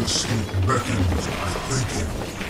Underscape beckons, I thank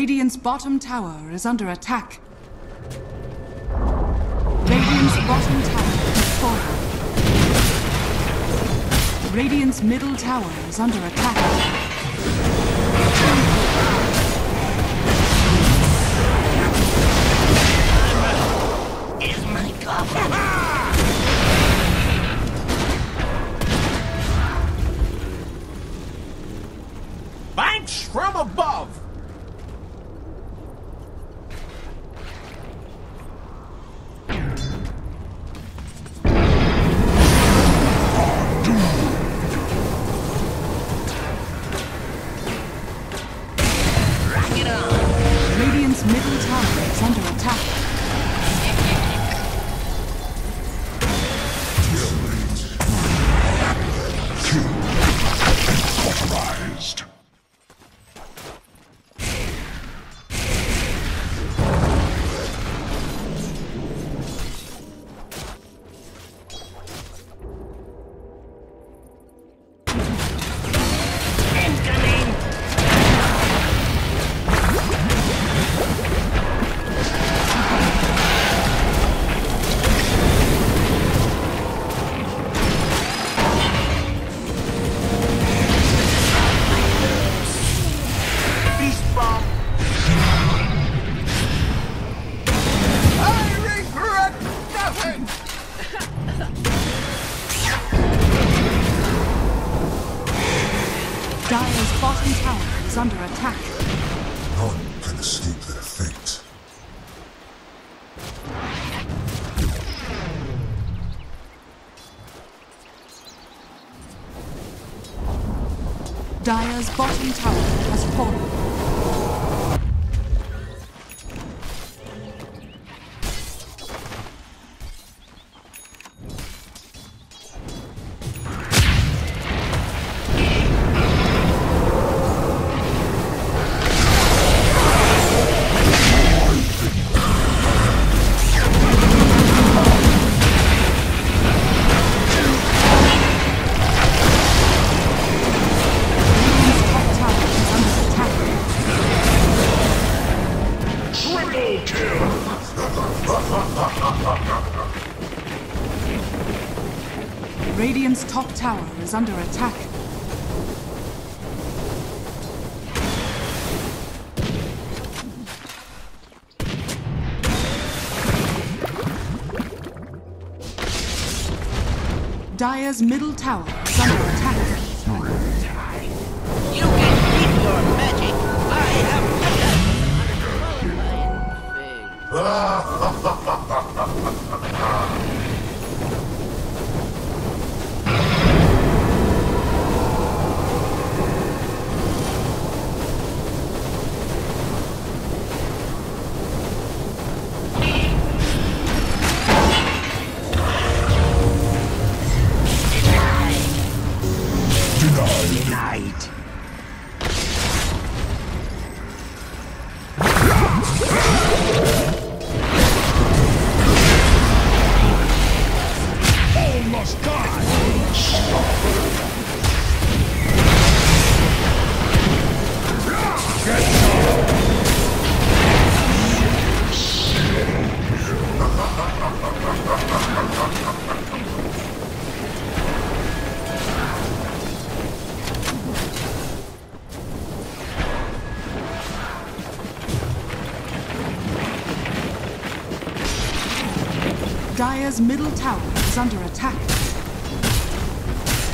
Radiant's bottom tower is under attack. Radiant's bottom tower is fallen. Radiant's middle tower is under attack. Is my coffin. Dire's bottom tower is under attack. None can escape their fate. Dire's bottom tower has fallen. Dire's middle tower is under attack. You can keep your magic. I have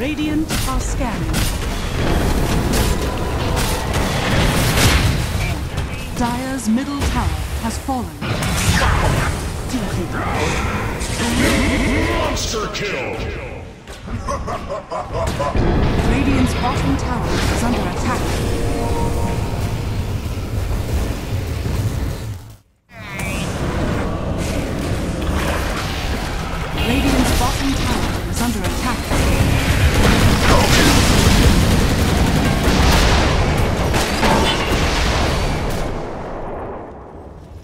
Radiant are scanning. Dire's middle tower has fallen. Monster kill! Radiant's bottom tower is under attack.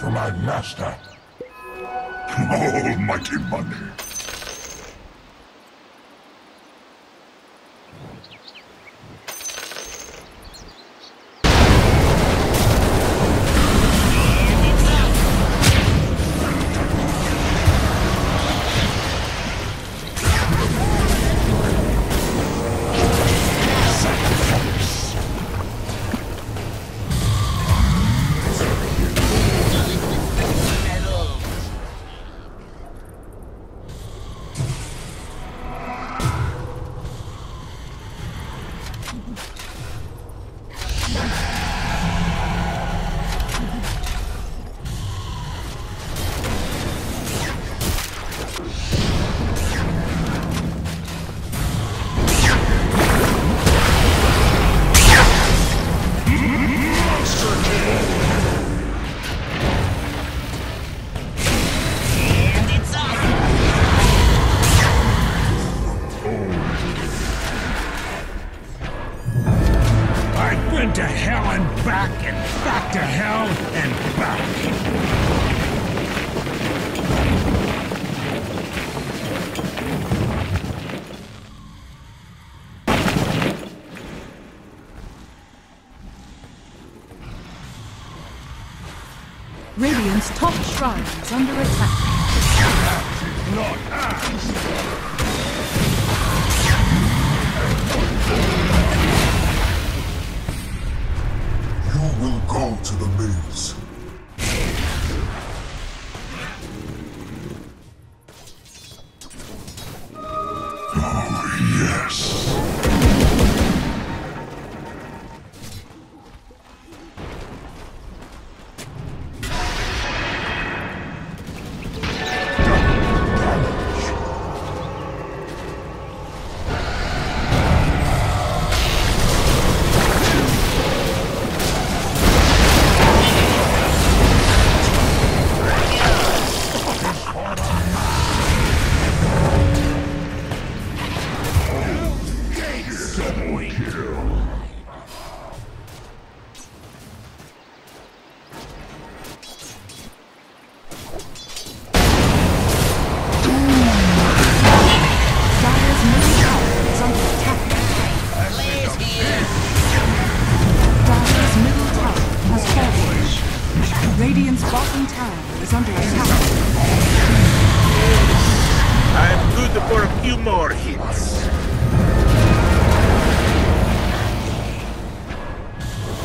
for my master. Oh, Almighty money. Radiant's top shrine is under attack. You will go to the maze.